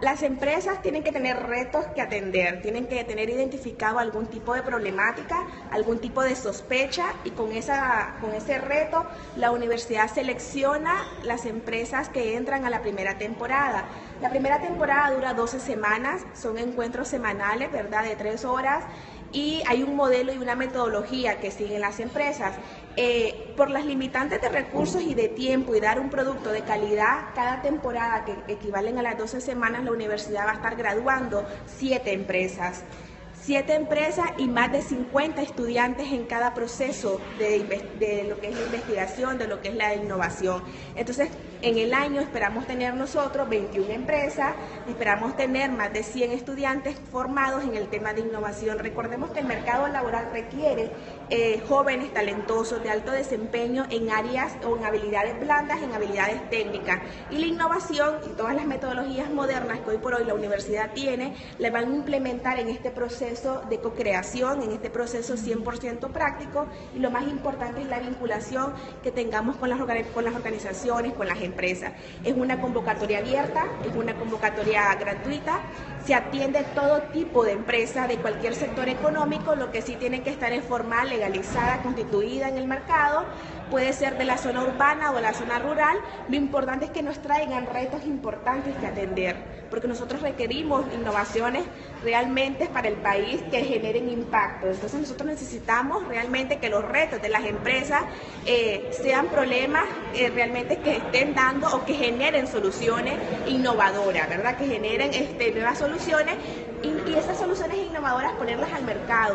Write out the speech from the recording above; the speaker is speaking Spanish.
Las empresas tienen que tener retos que atender, tienen que tener identificado algún tipo de problemática, algún tipo de sospecha y con, esa, con ese reto la universidad selecciona las empresas que entran a la primera temporada. La primera temporada dura 12 semanas, son encuentros semanales, ¿verdad? De tres horas y hay un modelo y una metodología que siguen las empresas. Eh, por las limitantes de recursos y de tiempo y dar un producto de calidad, cada temporada que equivalen a las 12 semanas, la universidad va a estar graduando siete empresas siete empresas y más de 50 estudiantes en cada proceso de, lo que es la investigación, de lo que es la innovación. Entonces, en el año esperamos tener nosotros 21 empresas, esperamos tener más de 100 estudiantes formados en el tema de innovación. Recordemos que el mercado laboral requiere eh, jóvenes talentosos de alto desempeño en áreas o en habilidades blandas, en habilidades técnicas. Y la innovación y todas las metodologías modernas que hoy por hoy la universidad tiene, le van a implementar en este proceso de co-creación, en este proceso 100% práctico y lo más importante es la vinculación que tengamos con las, con las organizaciones, con las empresas. Es una convocatoria abierta, es una convocatoria gratuita, se atiende todo tipo de empresa de cualquier sector económico, lo que sí tiene que estar en forma legalizada, constituida en el mercado, puede ser de la zona urbana o de la zona rural, lo importante es que nos traigan retos importantes que atender, porque nosotros requerimos innovaciones realmente para el país que generen impacto. Entonces nosotros necesitamos realmente que los retos de las empresas eh, sean problemas eh, realmente que estén dando o que generen soluciones innovadoras, ¿verdad? Que generen este, nuevas soluciones y, y esas soluciones innovadoras ponerlas al mercado.